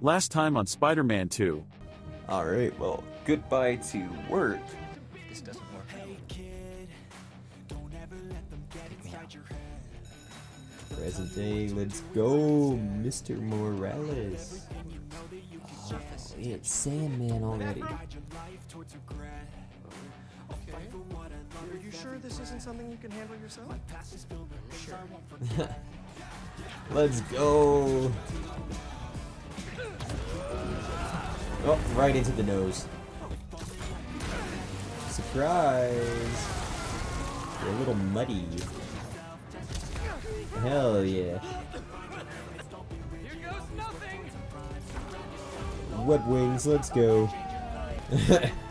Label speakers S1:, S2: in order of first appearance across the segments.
S1: Last time on Spider Man 2.
S2: Alright, well, goodbye to work.
S3: This doesn't work.
S2: Present day, let's go, Mr. Morales. Oh, it's Sandman already.
S4: Are you sure this isn't something you can handle yourself? Sure.
S2: Let's go. Oh, right into the nose. Surprise! You're a little muddy. Hell yeah. Wet wings, let's go.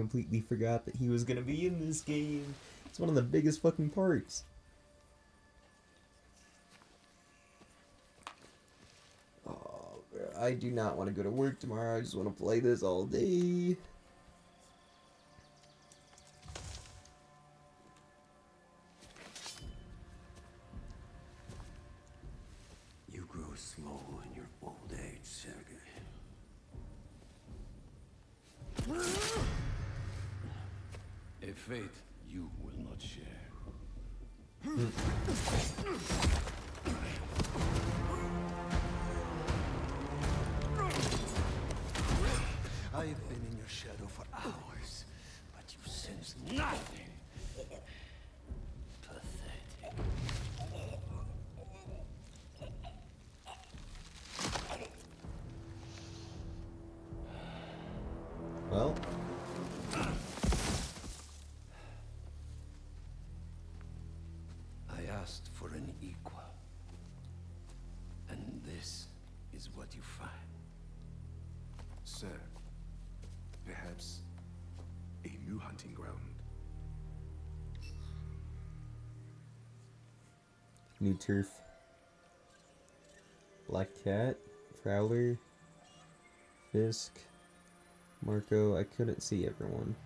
S2: completely forgot that he was gonna be in this game. It's one of the biggest fucking parts. Oh, I do not want to go to work tomorrow. I just want to play this all day.
S5: You grow in your old age, Sergei. Fate you will not share. I've been in your shadow for hours, but you sense nothing. Pathetic.
S2: Well,
S5: what you find.
S6: Sir, perhaps a new hunting ground.
S2: new turf. Black Cat, Prowler, Fisk, Marko. I couldn't see everyone.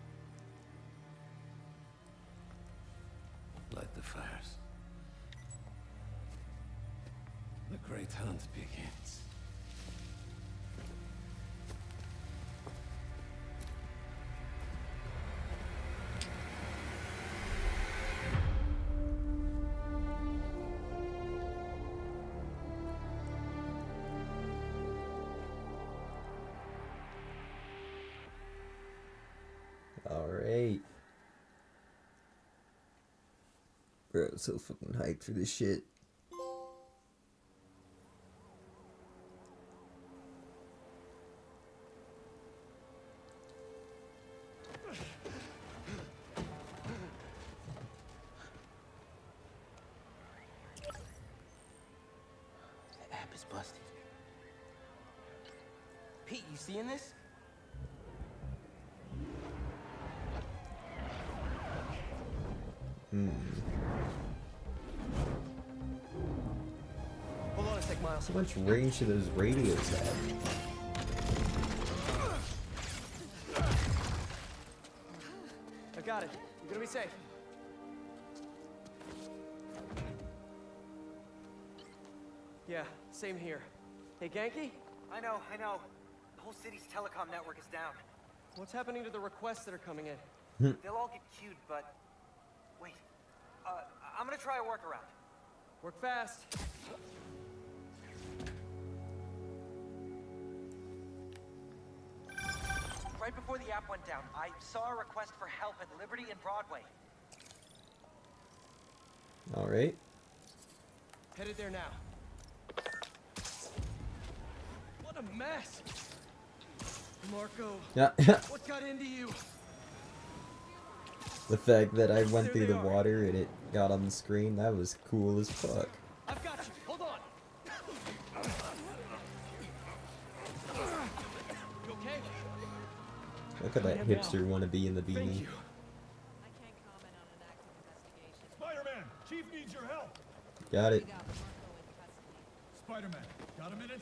S2: Alright. Bro, I'm so fucking hyped for this shit.
S3: The app is busted. Pete, you seeing this?
S4: Hold on a sec, Miles.
S2: How much range do those radios have?
S4: I got it. You're gonna be safe. Yeah, same here. Hey, Ganke?
S7: I know, I know. The whole city's telecom network is down.
S4: What's happening to the requests that are coming in? Hmm.
S7: They'll all get queued, but... Wait. Uh, I'm gonna try a workaround.
S4: Work fast.
S7: Right before the app went down, I saw a request for help at Liberty and Broadway.
S2: Alright.
S4: Headed there now. What a mess! Marko,
S2: Yeah.
S4: what got into you?
S2: The fact that I went through the water and it got on the screen, that was cool as fuck.
S4: I've got you. Hold on. You okay?
S2: Look at that hipster wanna in the beanie.
S8: I can't comment on an active investigation.
S6: Spider-Man, Chief needs your help.
S2: Got it.
S8: Spider-Man. Got a minute?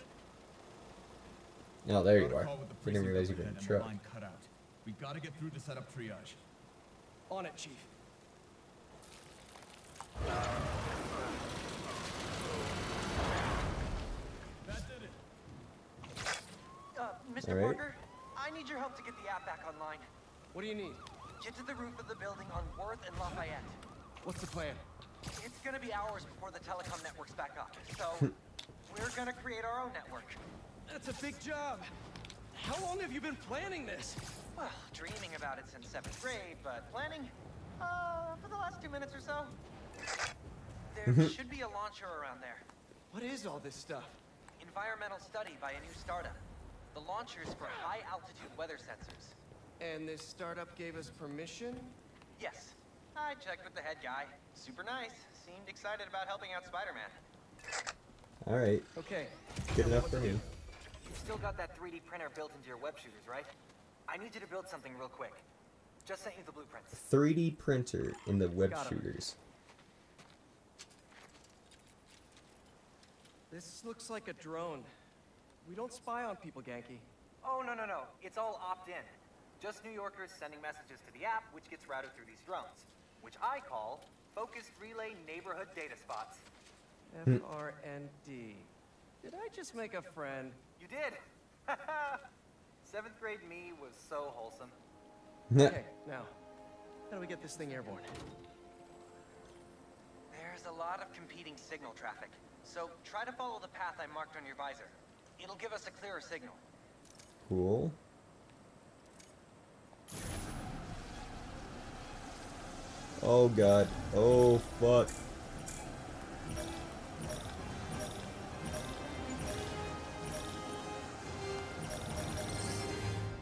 S2: Oh, there you are.
S8: call with the
S2: I didn't realize you were in
S8: overhead
S2: a
S8: and
S2: truck.
S8: the line cut out. We gotta get through to set up triage.
S4: On it, Chief.
S8: That did it.
S7: Uh, Mr.
S2: All right.
S7: Parker, I need your help to get the app back online.
S4: What do you need?
S7: Get to the roof of the building on Worth and Lafayette.
S4: What's the plan?
S7: It's gonna be hours before the telecom network's back up, so we're gonna create our own network.
S4: That's a big job. How long have you been planning this?
S7: Well, dreaming about it since seventh grade, but planning, uh, for the last two minutes or so. There should be a launcher around there.
S4: What is all this stuff?
S7: Environmental study by a new startup. The launcher's for high altitude weather sensors.
S4: And this startup gave us permission?
S7: Yes, I checked with the head guy. Super nice. Seemed excited about helping out Spider-Man.
S2: Alright,
S4: Okay.
S2: good enough for me.
S7: You've still got that 3D printer built into your web shooters, right? I need you to build something real quick. Just sent you the blueprints.
S2: 3D printer in the web
S4: Got 'em.
S2: shooters.
S4: This looks like a drone. We don't spy on people, Ganke.
S7: Oh, no, no, no. It's all opt-in. Just New Yorkers sending messages to the app, which gets routed through these drones, which I call Focused Relay Neighborhood Data Spots.
S4: FRND. Hmm. Did I just make a friend?
S7: You did! Seventh grade me was so wholesome.
S4: Okay, now, how do we get this thing airborne?
S7: There's a lot of competing signal traffic, so try to follow the path I marked on your visor. It'll give us a clearer signal.
S2: Cool. Oh god. Oh fuck.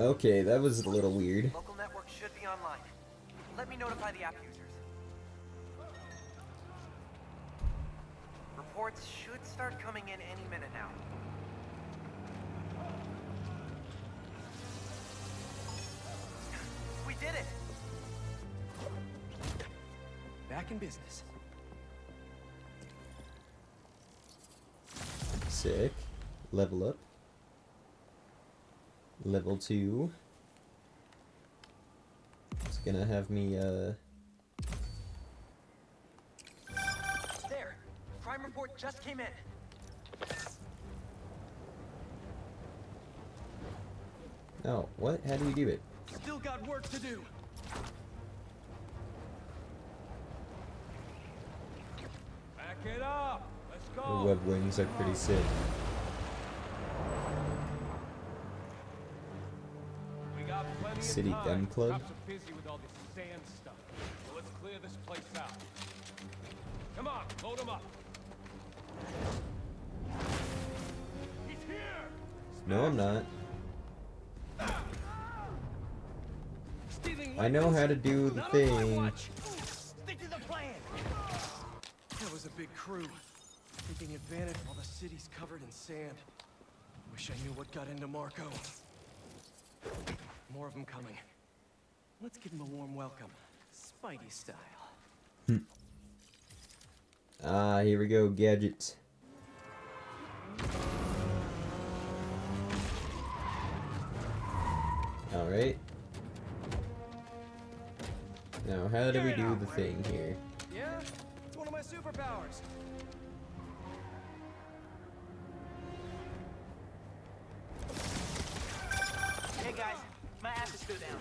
S2: Okay, that was a little weird.
S7: Local network should be online. Let me notify the app users. Reports should start coming in any minute now. We did it!
S4: Back in business.
S2: Sick. Level up. Level 2. It's gonna have me, uh...
S7: There! Crime report just came in.
S2: Oh, what? How do we do it?
S4: Still got work to do.
S8: Back it up. Let's go!
S2: The web wings are pretty sick.
S8: This place out. Come on, load them up. He's here.
S2: No, I'm not. I know how to do the
S4: Not on my
S2: thing.
S4: Stick to the plan. That was a big crew. Taking advantage while the city's covered in sand. Wish I knew what got into Marko. More of them coming. Let's give them a warm welcome. Spidey style.
S2: Ah, here we go, gadgets. Alright. Now, how do we do the thing here?
S4: Yeah, it's one of my superpowers.
S3: My app is still down.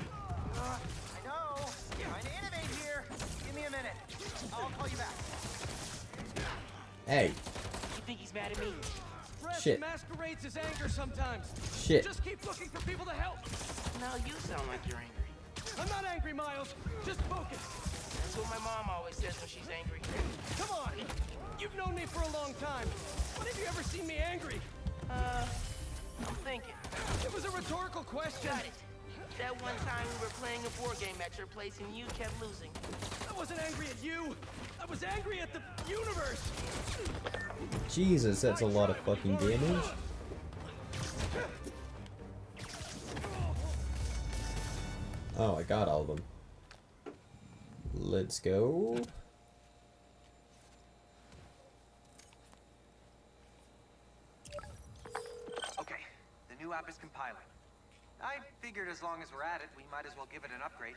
S7: Uh, I know. Trying to innovate here. Give me a minute. I'll call you back.
S2: Hey,
S3: You think he's mad at me?
S4: Stress
S2: Shit.
S4: masquerades as anger sometimes.
S2: shit.
S4: Just keep looking for people to help.
S3: No, you sound like you're angry.
S4: I'm not angry, Miles. Just focus.
S3: That's what my mom always says when she's angry.
S4: Come on. You've known me for a long time. When have you ever seen me angry?
S3: Uh, I'm thinking.
S4: It was a rhetorical question.
S3: Got it. That one time we were playing a board game at your place and you kept losing.
S4: I wasn't angry at you. I was angry at the universe.
S2: Jesus, that's a lot of fucking damage. Oh, I got all of them. Let's go.
S7: Okay, the new app is compiling. I figured as long as we're at it, we might as well give it an upgrade.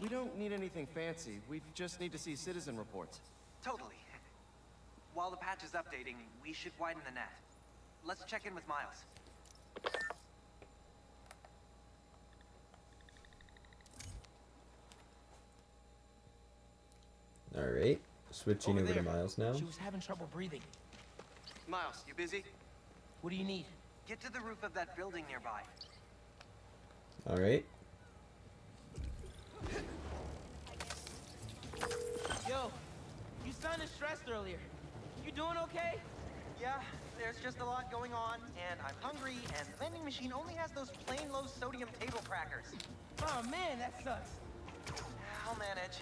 S4: We don't need anything fancy. We just need to see citizen reports.
S7: Totally. While the patch is updating, we should widen the net. Let's check in with Miles.
S2: Alright. Switching
S3: Over
S2: over, to. Miles now.
S3: She was having trouble breathing.
S4: Miles, you busy?
S3: What do you need?
S7: Get to the roof of that building nearby.
S2: Alright.
S3: Yo, you sounded stressed earlier. You doing okay?
S7: Yeah, there's just a lot going on, and I'm hungry, and the vending machine only has those plain low sodium table crackers.
S3: Oh man, that sucks.
S7: I'll manage.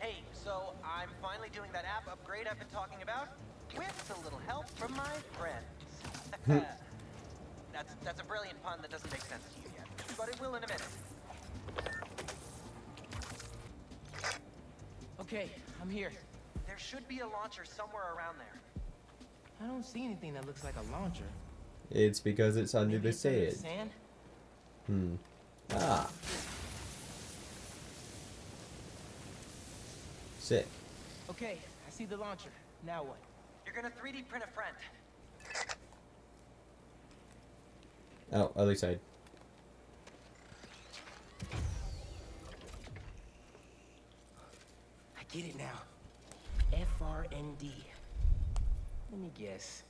S7: Hey, so I'm finally doing that app upgrade I've been talking about, with a little help from my friends. that's that's a brilliant pun that doesn't make sense to you yet, but it will in a minute.
S3: Okay, I'm here.
S7: There should be a launcher somewhere around there.
S3: I don't see anything that looks like a launcher.
S2: It's because it's under
S3: Maybe
S2: the
S3: it's under the
S2: sand.
S3: sand?
S2: Hmm. Ah. Sick.
S3: Okay, I see the launcher. Now what?
S7: You're gonna 3D print a friend.
S2: Oh, other side.
S3: Get it now. FRND. Let me guess.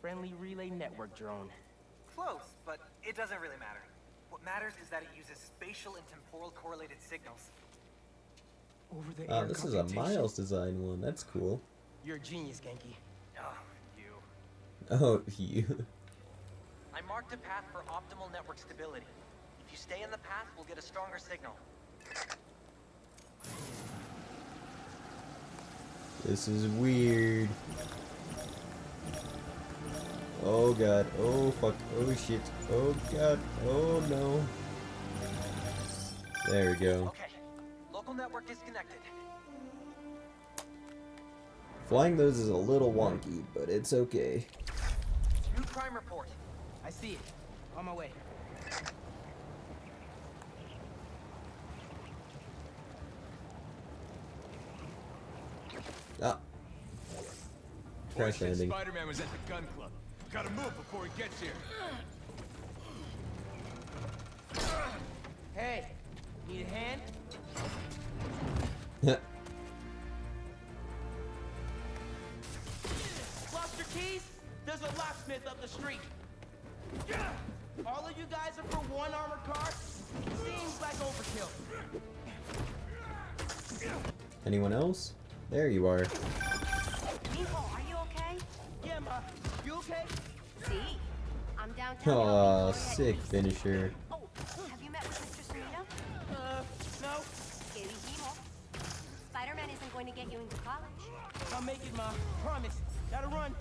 S3: Friendly Relay Network drone.
S7: Close, but it doesn't really matter. What matters is that it uses spatial and temporal correlated signals.
S3: Over the
S2: Ah, this is a. Miles design one. That's cool.
S3: You're a genius, Ganke.
S7: Oh, you.
S2: Oh, you.
S7: I marked a path for optimal network stability. If you stay in the path, we'll get a stronger signal.
S2: This is weird. Oh god. Oh fuck. Oh shit. Oh god. Oh no. There we go.
S7: Okay. Local network disconnected.
S2: Flying those is a little wonky, but it's okay.
S7: New crime report.
S3: I see it. On my way.
S2: Ah. Crash landing.
S8: Spider-Man was at the gun club. Gotta move before he gets here.
S3: Hey, need a hand? Lost your keys? There's a locksmith up the street. All of you guys are for one armored car? Seems like overkill.
S2: Anyone else? There you are.
S9: Mijo, are you okay?
S3: Yeah, ma. You okay?
S9: See, I'm downtown.
S2: Aw, sick
S9: Florida.
S2: finisher.
S9: Oh, have you met with Mr. Samino?
S3: Uh, no.
S9: Que dijimos. Spider-Man isn't going to get you into college.
S3: I'll make it, ma. Promise. Gotta run.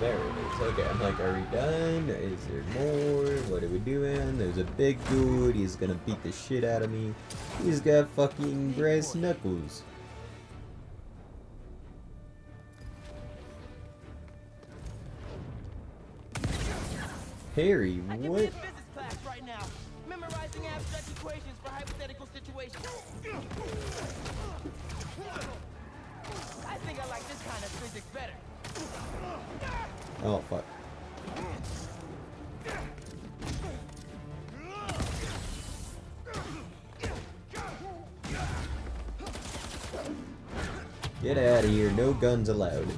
S2: There it is. Okay, I'm like, are we done? Is there more? What are we doing? There's a big dude. He's gonna beat the shit out of me. He's got fucking brass knuckles. Harry,
S3: I can be
S2: what?
S3: in physics class right memorizing abstract equations for hypothetical situations. I think I like this kind of physics better.
S2: Oh, fuck. Get out of here. No guns allowed.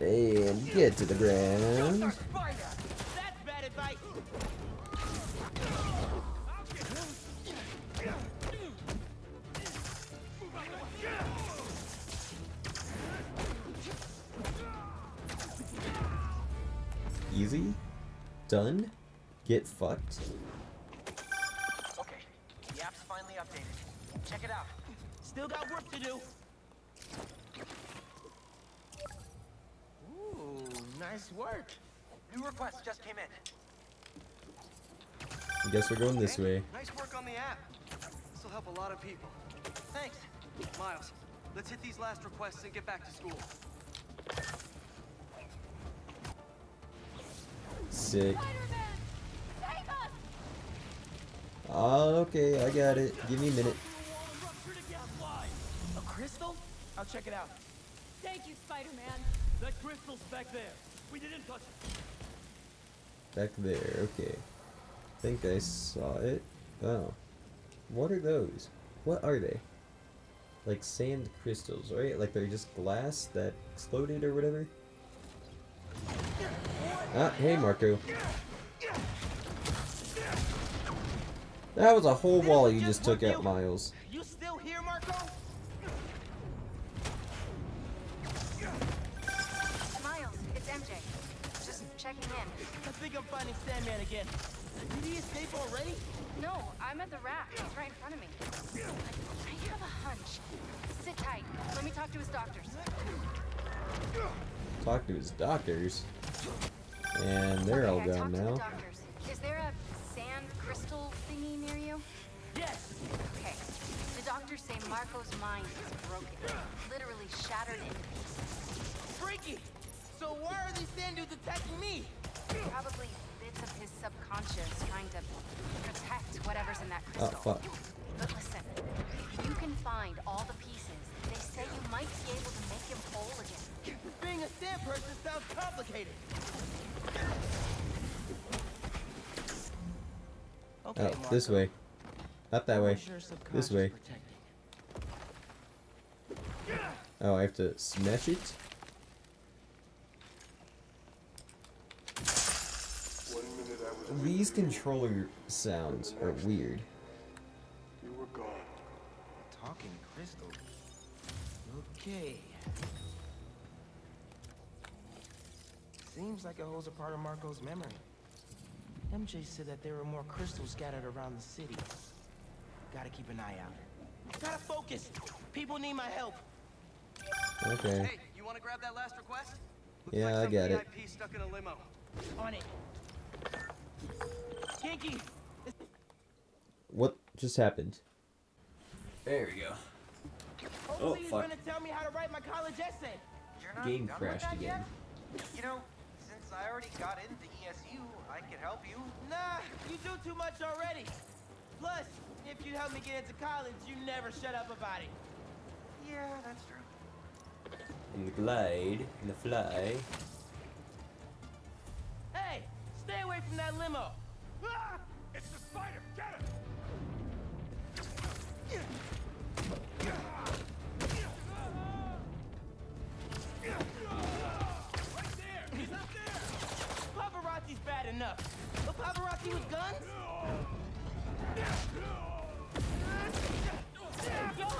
S2: And get to the ground. Easy. Done. Get fucked.
S7: Okay. The app's finally updated. Check it out.
S3: Still got work to do. Nice work.
S7: New request just came in.
S2: I guess we're going this way.
S4: Nice work on the app. This will help a lot of people.
S7: Thanks.
S4: Miles, let's hit these last requests and get back to school.
S2: Sick.
S9: Spider-Man! Save us!
S2: Oh, okay, I got it. Give me a minute.
S3: A crystal? I'll check it out.
S9: Thank you, Spider-Man.
S8: That crystal's back there. We didn't touch it.
S2: Back there, okay. I think I saw it. Oh. What are those? What are they? Like sand crystals, right? Like they're just glass that exploded or whatever? Ah, hey Marko. That was a whole wall you just took out, Miles.
S10: Checking in.
S3: I think I'm finding Sandman again. Did he escape already?
S10: No, I'm at the rack. He's right in front of me. I have a hunch. Sit tight. Let me talk to his doctors.
S2: Talk to his doctors. And they're all
S10: Okay, I
S2: gone
S10: talked to the
S2: now.
S10: doctors. Is there a sand crystal thingy near you?
S3: Yes.
S10: Okay. The doctors say Marko's mind is broken. Literally shattered into pieces.
S3: Freaky. So why are these sand dudes attacking me?
S10: Probably bits of his subconscious trying to protect whatever's in that
S2: oh,
S10: crystal.
S2: Oh, fuck.
S10: But listen, if you can find all the pieces, they say you might be able to make him whole again.
S3: Being a sand person sounds complicated. Okay,
S2: Oh, this way. Not that way. This way. Oh, I have to smash it?
S6: One minute I was
S2: These controller sounds are weird.
S6: you were gone.
S3: Talking crystal. Okay. Seems like it holds a part of Marko's memory. MJ said that there were more crystals scattered around the city. Gotta keep an eye out. Gotta focus! People need my help!
S2: Okay.
S4: Hey, you want to grab that last request? Looks
S2: Yeah,
S4: like
S2: I
S4: some
S2: got it.
S4: VIP stuck in a limo.
S3: On it! Kinky!
S2: What just happened? There we go.
S3: Hopefully oh, he's
S2: fuck.
S3: gonna tell me how to write my college essay!
S7: You're not
S2: Game crashed again.
S7: Yet? You know, since I already got into ESU, I can help you.
S3: Nah, you do too much already! Plus, if you help me get into college, you never shut up about it.
S7: Yeah, that's true.
S2: In the glide, in the fly.
S3: Hey, stay away from that limo!
S8: It's the spider! Get him!
S3: Paparazzi's bad enough. Paparazzi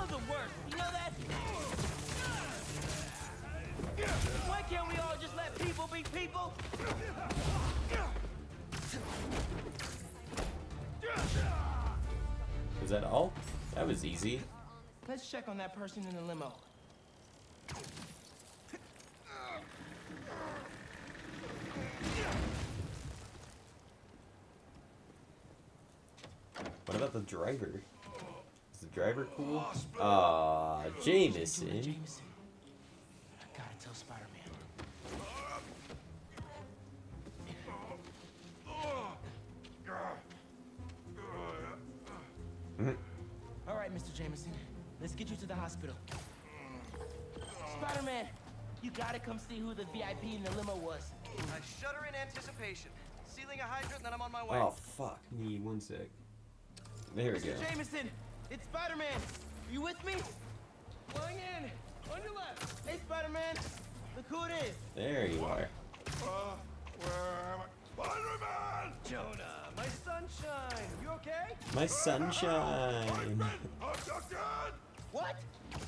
S3: the worst. You know that? Why can't we all just let people be people?
S2: Is that all? That was easy.
S3: Let's check on that person in the limo.
S2: What about the driver? Is the driver cool? Ah, Jameson.
S3: Jameson. Jameson. Let's get you to the hospital. Spider-Man, you gotta come see who the VIP in the limo was.
S4: I shudder in anticipation. Sealing a hydrant, then I'm on my way.
S2: Oh fuck me, one sec. There we go.
S3: Mr. Jameson, it's Spider-Man. Are you with me? Going in. On your left. Hey, Spider-Man. Look who it is.
S2: There you are.
S6: Uh, where am I? Spider-Man!
S4: Jonah, my sunshine. You okay?
S2: My sunshine.
S6: Abducted!
S3: What?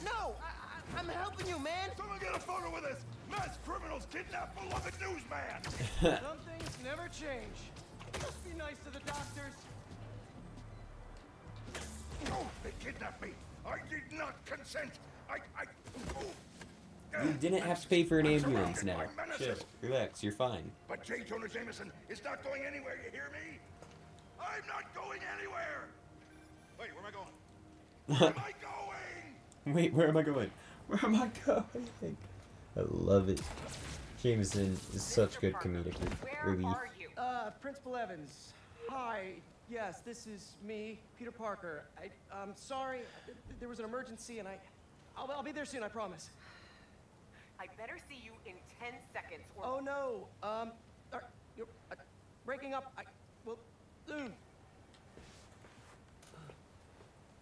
S3: No, I, I, I'm helping you, man.
S6: Someone get a photo with this! Mass criminals kidnap beloved newsman!
S4: Some things never change. Just be nice to the doctors.
S6: Oh, they kidnapped me! I did not consent! I, I... Oh.
S2: You didn't have to pay for an ambulance now.
S6: surrounded by menaces.
S2: Chill, relax, you're fine.
S6: But J. Jonah Jameson is not going anywhere, you hear me? I'm not going anywhere! Wait, where am I going? Where am I going?
S2: Wait, where am I going? Where am I going? I love it. Jameson is such good comedic
S10: Where
S2: relief.
S10: are you?
S3: Uh,
S4: Principal Evans. Hi. Yes, this is me, Peter Parker. I, I'm sorry. There was an emergency, and I, I'll, I'll be there soon. I promise.
S11: I better see you in 10 seconds or
S4: Oh no. Um, are, you're uh, breaking up. I well, soon.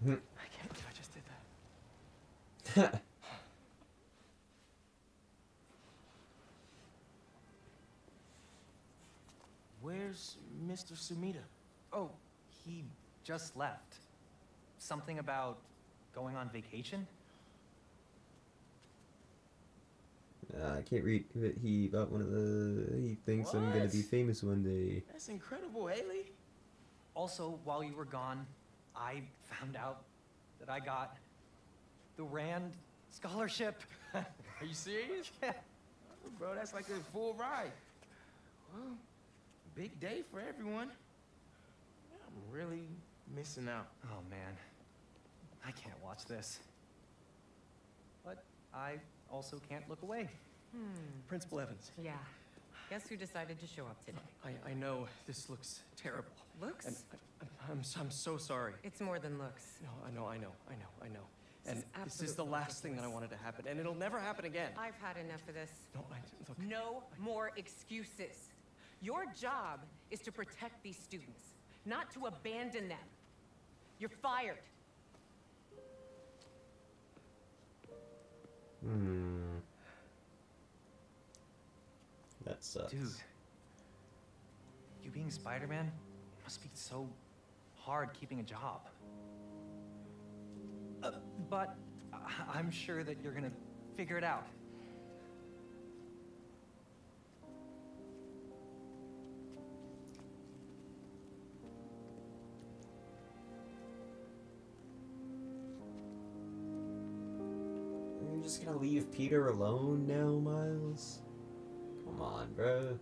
S4: I can't believe I just did that.
S3: Where's Mr. Sumida?
S7: Oh, he just left. Something about going on vacation?
S2: Uh, I can't read. but He got one of the. He thinks I'm gonna be famous one day.
S3: That's incredible, Hailey.
S7: Also, while you were gone, I found out that I got the Rand scholarship.
S3: Are you serious?
S7: Yeah.
S3: Bro, that's like a full ride. Well, big day for everyone. I'm really missing out.
S7: Oh man, I can't watch this. But I also can't look away. Hmm.
S4: Principal Evans.
S11: Yeah. Guess who decided to show up today?
S4: I, I know this looks terrible.
S11: Looks?
S4: And I, I'm, s- I'm so sorry.
S11: It's more than looks.
S4: No, I know, I know, I know, I know.
S11: This
S4: and
S11: is
S4: this is the
S11: absolutely
S4: last thing that I wanted to happen, and it'll never happen again.
S11: I've had enough of this.
S4: No, I, look,
S11: No more excuses. Your job is to protect these students, not to abandon them. You're fired.
S2: Hmm. That sucks.
S7: Dude, you being Spider-Man must be so hard keeping a job. Uh, but I'm sure that you're gonna figure it out.
S2: You're just gonna leave Peter alone now, Miles? Come on, bro.